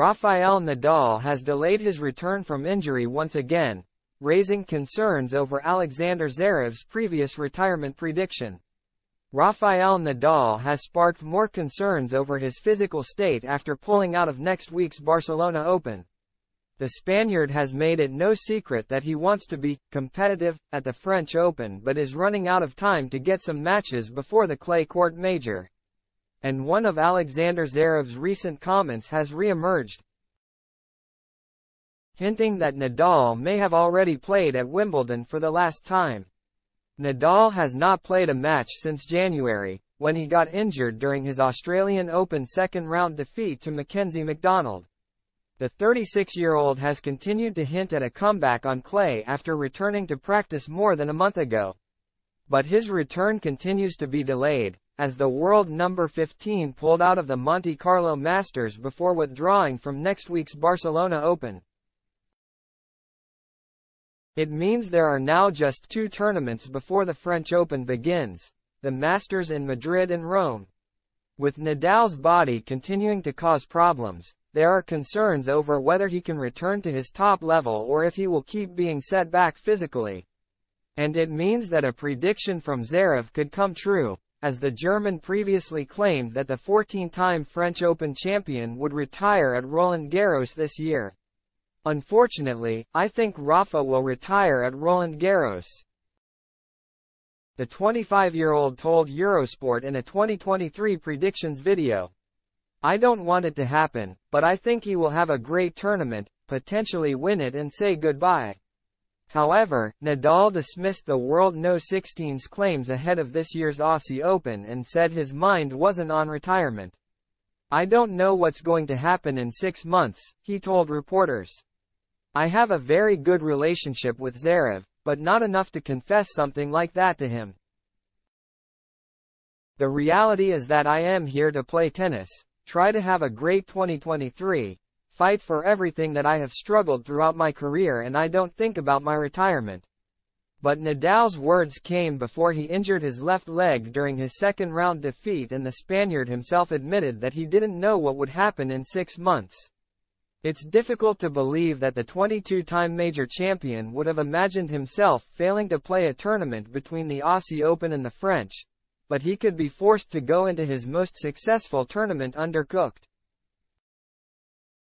Rafael Nadal has delayed his return from injury once again, raising concerns over Alexander Zverev's previous retirement prediction. Rafael Nadal has sparked more concerns over his physical state after pulling out of next week's Barcelona Open. The Spaniard has made it no secret that he wants to be competitive at the French Open but is running out of time to get some matches before the clay court major and one of Alexander Zverev's recent comments has re-emerged, hinting that Nadal may have already played at Wimbledon for the last time. Nadal has not played a match since January, when he got injured during his Australian Open second-round defeat to Mackenzie McDonald. The 36-year-old has continued to hint at a comeback on clay after returning to practice more than a month ago. But his return continues to be delayed, as the world number 15 pulled out of the Monte Carlo Masters before withdrawing from next week's Barcelona Open. It means there are now just two tournaments before the French Open begins, the Masters in Madrid and Rome. With Nadal's body continuing to cause problems, there are concerns over whether he can return to his top level or if he will keep being set back physically. And it means that a prediction from Zverev could come true, as the German previously claimed that the 14-time French Open champion would retire at Roland Garros this year. Unfortunately, I think Rafa will retire at Roland Garros. The 25-year-old told Eurosport in a 2023 predictions video. I don't want it to happen, but I think he will have a great tournament, potentially win it and say goodbye. However, Nadal dismissed the World No-16's claims ahead of this year's Aussie Open and said his mind wasn't on retirement. I don't know what's going to happen in six months, he told reporters. I have a very good relationship with Zverev, but not enough to confess something like that to him. The reality is that I am here to play tennis, try to have a great 2023, fight for everything that I have struggled throughout my career and I don't think about my retirement. But Nadal's words came before he injured his left leg during his second round defeat and the Spaniard himself admitted that he didn't know what would happen in six months. It's difficult to believe that the 22-time major champion would have imagined himself failing to play a tournament between the Aussie Open and the French, but he could be forced to go into his most successful tournament undercooked.